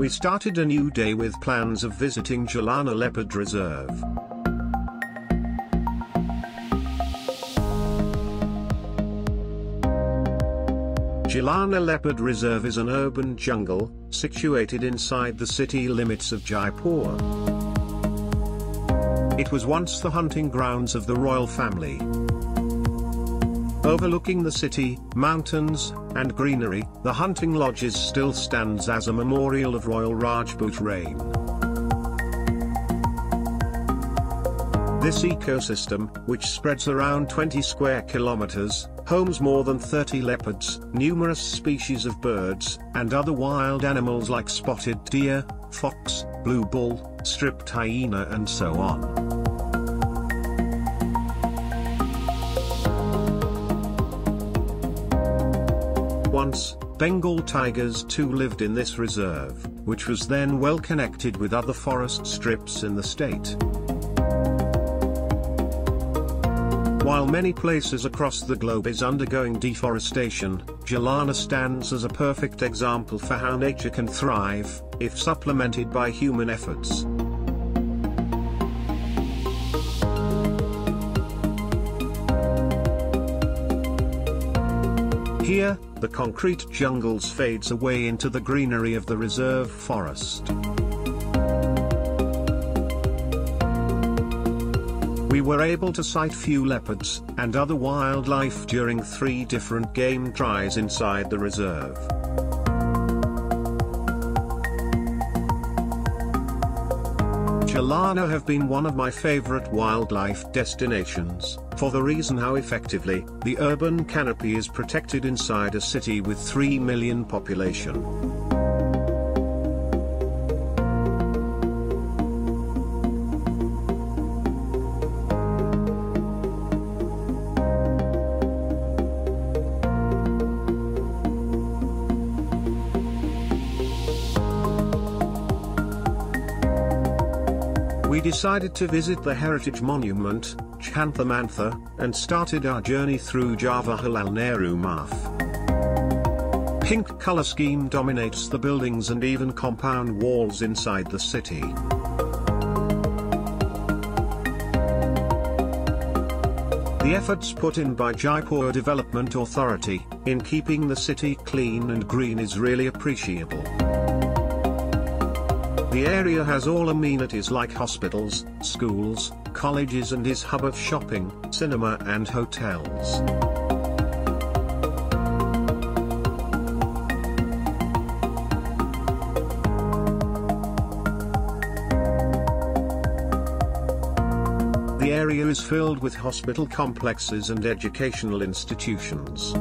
We started a new day with plans of visiting Jhalana Leopard Reserve. Jhalana Leopard Reserve is an urban jungle, situated inside the city limits of Jaipur. It was once the hunting grounds of the royal family. Overlooking the city, mountains, and greenery, the hunting lodges still stands as a memorial of royal Rajput reign. This ecosystem, which spreads around 20 square kilometers, homes more than 30 leopards, numerous species of birds, and other wild animals like spotted deer, fox, blue bull, striped hyena and so on. Bengal tigers too lived in this reserve, which was then well connected with other forest strips in the state. While many places across the globe is undergoing deforestation, Jhalana stands as a perfect example for how nature can thrive, if supplemented by human efforts. Here, the concrete jungles fades away into the greenery of the reserve forest. We were able to sight few leopards, and other wildlife during three different game tries inside the reserve. Jhalana have been one of my favorite wildlife destinations, for the reason how effectively, the urban canopy is protected inside a city with 3 million population. We decided to visit the heritage monument, Jantar Mantar, and started our journey through Jawaharlal Nehru Marg. Pink color scheme dominates the buildings and even compound walls inside the city. The efforts put in by Jaipur Development Authority, in keeping the city clean and green is really appreciable. The area has all amenities like hospitals, schools, colleges and is hub of shopping, cinema and hotels. The area is filled with hospital complexes and educational institutions.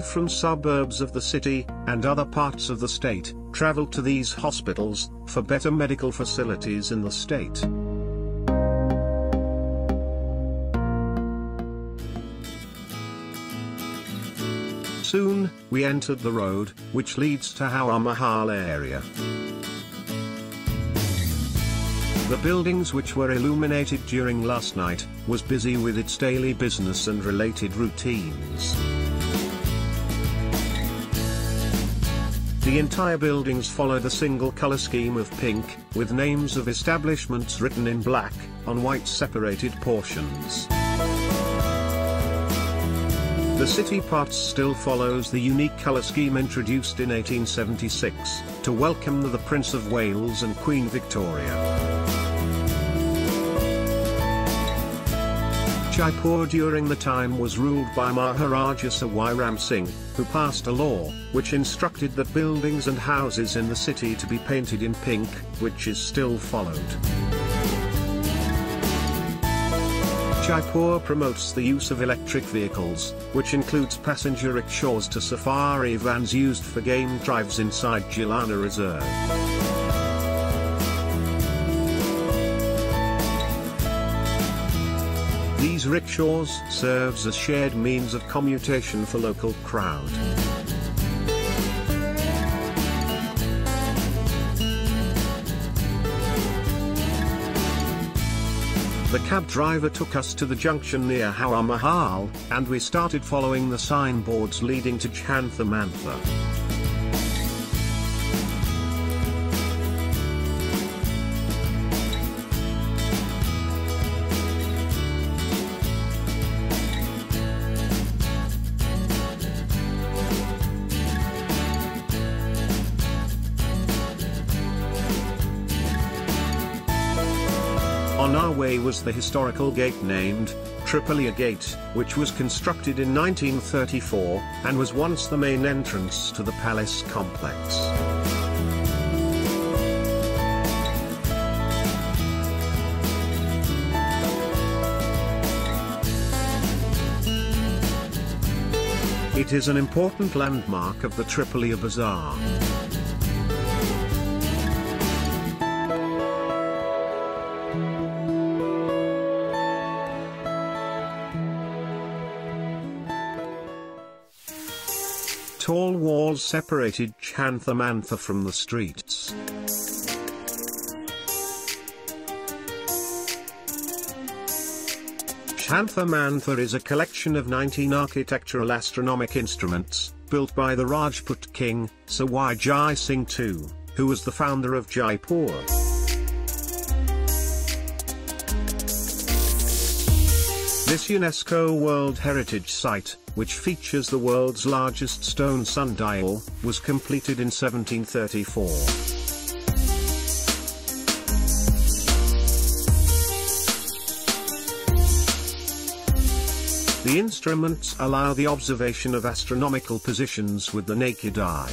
People from suburbs of the city, and other parts of the state, travel to these hospitals, for better medical facilities in the state. Soon, we entered the road, which leads to Hawa Mahal area. The buildings which were illuminated during last night, was busy with its daily business and related routines. The entire buildings follow the single color scheme of pink, with names of establishments written in black, on white separated portions. The city part still follows the unique colour scheme introduced in 1876, to welcome the Prince of Wales and Queen Victoria. Jaipur during the time was ruled by Maharaja Sawai Ram Singh, who passed a law, which instructed that buildings and houses in the city to be painted in pink, which is still followed. Jaipur promotes the use of electric vehicles, which includes passenger rickshaws to safari vans used for game drives inside Jhalana Reserve. These rickshaws serves as shared means of commutation for local crowd. The cab driver took us to the junction near Hawa Mahal, and we started following the signboards leading to Jantar On our way was the historical gate named Tripolia Gate, which was constructed in 1934, and was once the main entrance to the palace complex. It is an important landmark of the Tripolia Bazaar. Tall walls separated Jantar Mantar from the streets. Jantar Mantar is a collection of 19 architectural astronomic instruments, built by the Rajput king, Sawai Jai Singh II, who was the founder of Jaipur. This UNESCO World Heritage Site, which features the world's largest stone sundial, was completed in 1734. The instruments allow the observation of astronomical positions with the naked eye.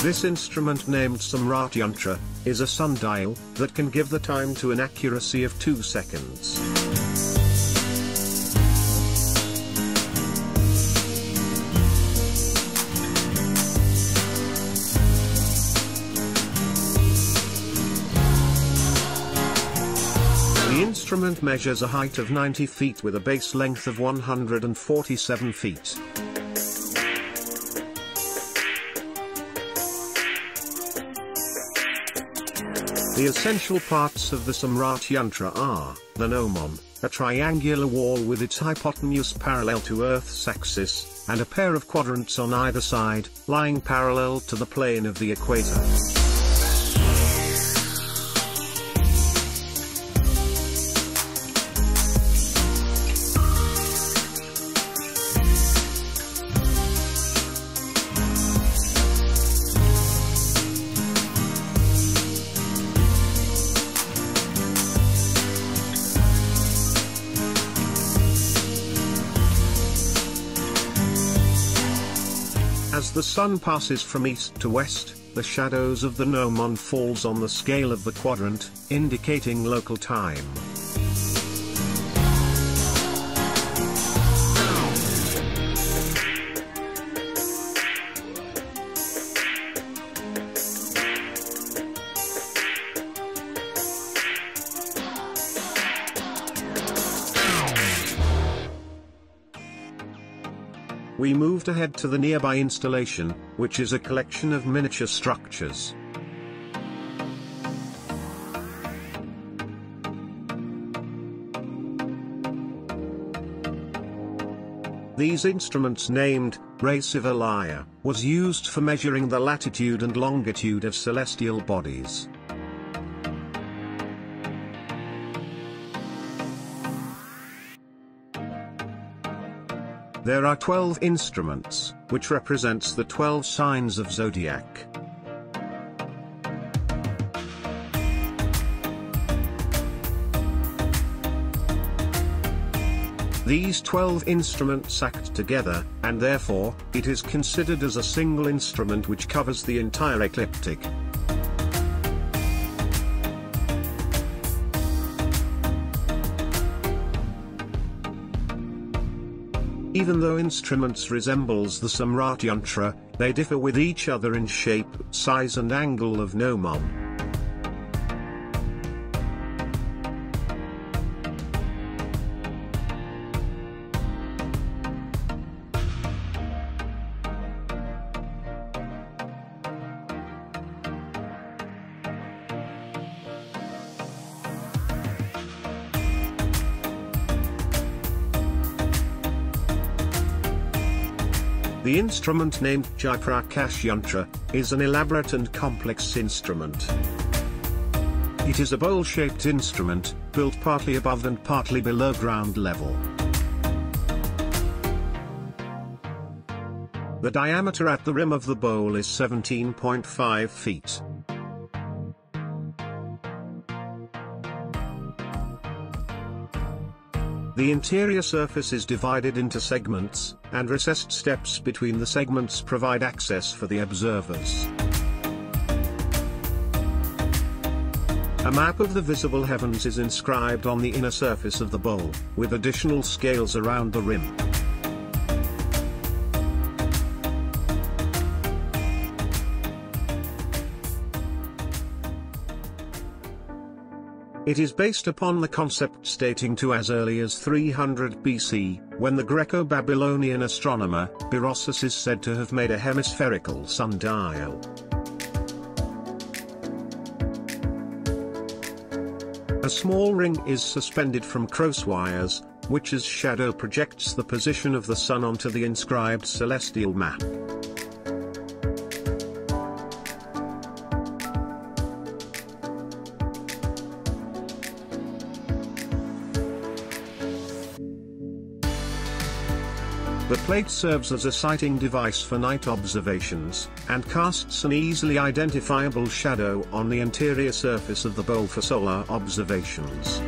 This instrument named Samrat Yantra, is a sundial, that can give the time to an accuracy of 2 seconds. The instrument measures a height of 90 feet with a base length of 147 feet. The essential parts of the Samrat Yantra are, the gnomon, a triangular wall with its hypotenuse parallel to Earth's axis, and a pair of quadrants on either side, lying parallel to the plane of the equator. The sun passes from east to west, the shadows of the gnomon falls on the scale of the quadrant, indicating local time. We moved ahead to the nearby installation, which is a collection of miniature structures. These instruments named, Rasivalaya, was used for measuring the latitude and longitude of celestial bodies. There are 12 instruments, which represents the 12 signs of zodiac. These 12 instruments act together, and therefore, it is considered as a single instrument which covers the entire ecliptic. Even though instruments resembles the Samrat Yantra, they differ with each other in shape, size and angle of gnomon. Instrument named Jaiprakash Yantra, is an elaborate and complex instrument. It is a bowl-shaped instrument, built partly above and partly below ground level. The diameter at the rim of the bowl is 17.5 feet. The interior surface is divided into segments, and recessed steps between the segments provide access for the observers. A map of the visible heavens is inscribed on the inner surface of the bowl, with additional scales around the rim. It is based upon the concept dating to as early as 300 BC, when the Greco-Babylonian astronomer, Berosus is said to have made a hemispherical sundial. A small ring is suspended from cross wires, which's shadow projects the position of the sun onto the inscribed celestial map. The plate serves as a sighting device for night observations, and casts an easily identifiable shadow on the interior surface of the bowl for solar observations.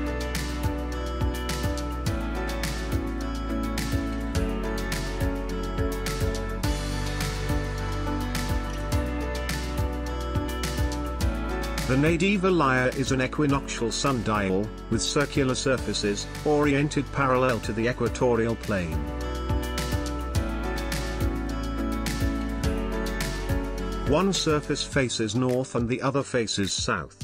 The Nadivalaya is an equinoctial sundial, with circular surfaces, oriented parallel to the equatorial plane. One surface faces north and the other faces south.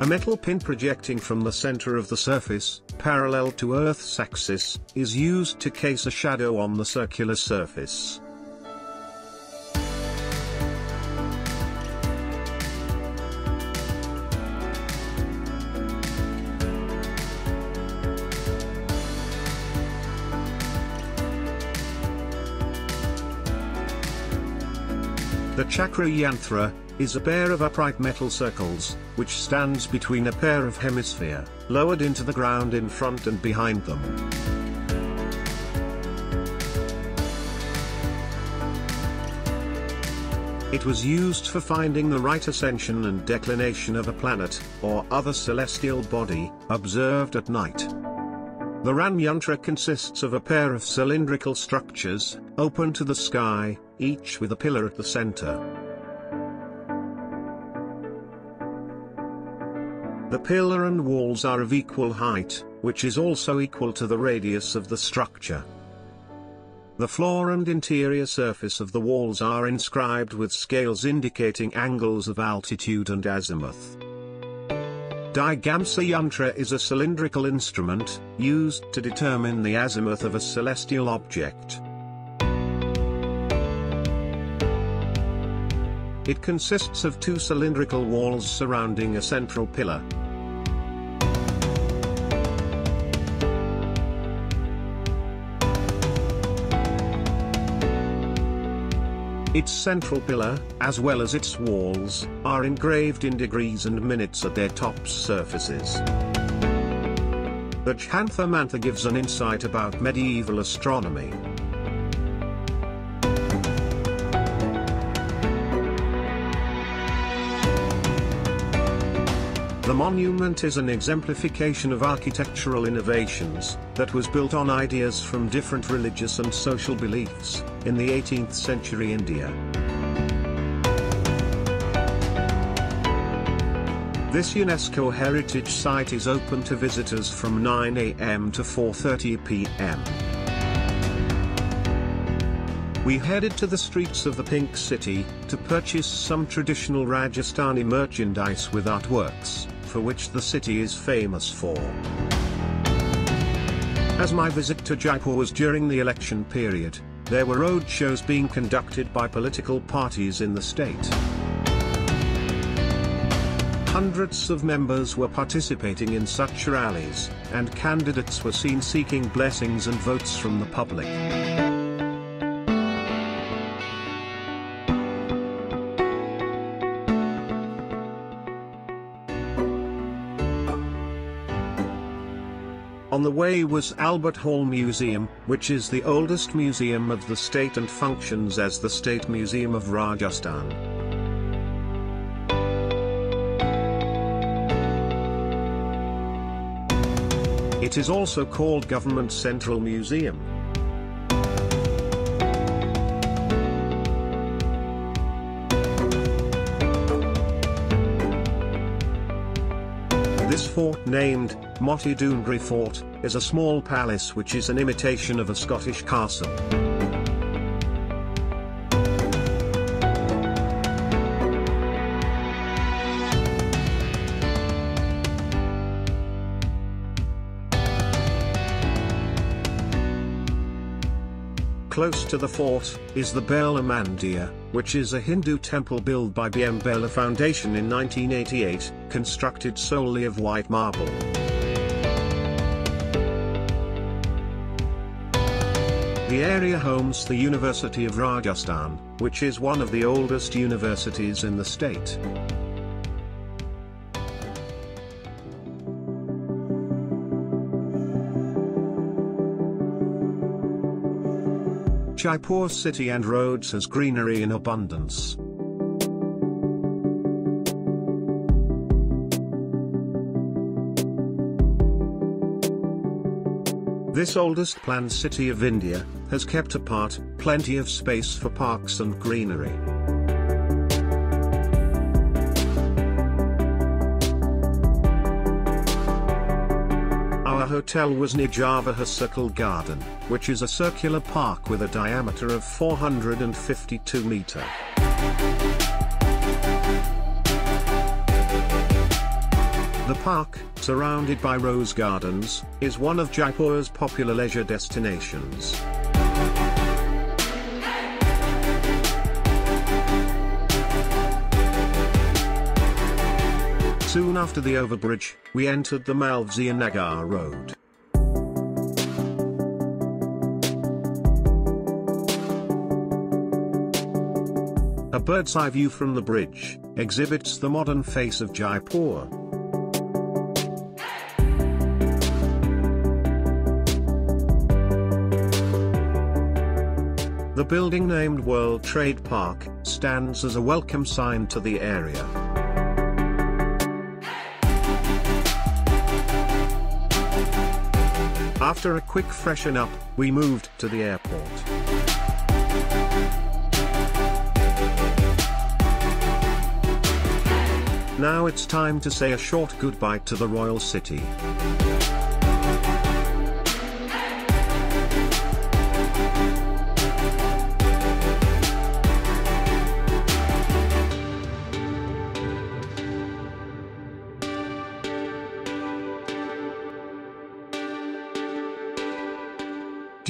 A metal pin projecting from the center of the surface, parallel to Earth's axis, is used to case a shadow on the circular surface. The chakra yantra, is a pair of upright metal circles, which stands between a pair of hemisphere, lowered into the ground in front and behind them. It was used for finding the right ascension and declination of a planet, or other celestial body, observed at night. The Ram Yantra consists of a pair of cylindrical structures, open to the sky, each with a pillar at the center. The pillar and walls are of equal height, which is also equal to the radius of the structure. The floor and interior surface of the walls are inscribed with scales indicating angles of altitude and azimuth. Digamsa yantra is a cylindrical instrument, used to determine the azimuth of a celestial object. It consists of two cylindrical walls surrounding a central pillar. Its central pillar, as well as its walls, are engraved in degrees and minutes at their top surfaces. The Jantar Mantar gives an insight about medieval astronomy. The monument is an exemplification of architectural innovations, that was built on ideas from different religious and social beliefs, in the 18th century India. This UNESCO heritage site is open to visitors from 9 am to 4.30 pm. We headed to the streets of the Pink City, to purchase some traditional Rajasthani merchandise with artworks for which the city is famous for. As my visit to Jaipur was during the election period, there were road shows being conducted by political parties in the state. Hundreds of members were participating in such rallies, and candidates were seen seeking blessings and votes from the public. On way was Albert Hall Museum, which is the oldest museum of the state and functions as the State Museum of Rajasthan. It is also called Government Central Museum. Fort named, Moti Dungri Fort, is a small palace which is an imitation of a Scottish castle. Close to the fort, is the Birla Mandir, which is a Hindu temple built by BM Birla Foundation in 1988, constructed solely of white marble. The area homes the University of Rajasthan, which is one of the oldest universities in the state. Jaipur city and roads has greenery in abundance. This oldest planned city of India, has kept apart, plenty of space for parks and greenery. Our hotel was near Jawahar Circle Garden, which is a circular park with a diameter of 452 meter. The park, surrounded by rose gardens, is one of Jaipur's popular leisure destinations. Soon after the overbridge, we entered the Malviya Nagar Road. A bird's eye view from the bridge exhibits the modern face of Jaipur. The building named World Trade Park stands as a welcome sign to the area. After a quick freshen up, we moved to the airport. Now it's time to say a short goodbye to the royal city.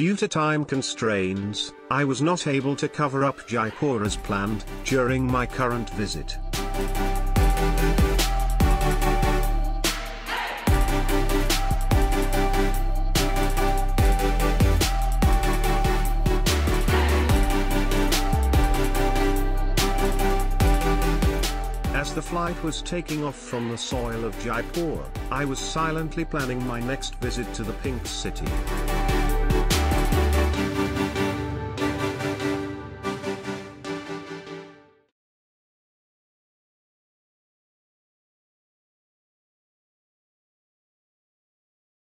Due to time constraints, I was not able to cover up Jaipur as planned, during my current visit. As the flight was taking off from the soil of Jaipur, I was silently planning my next visit to the Pink City.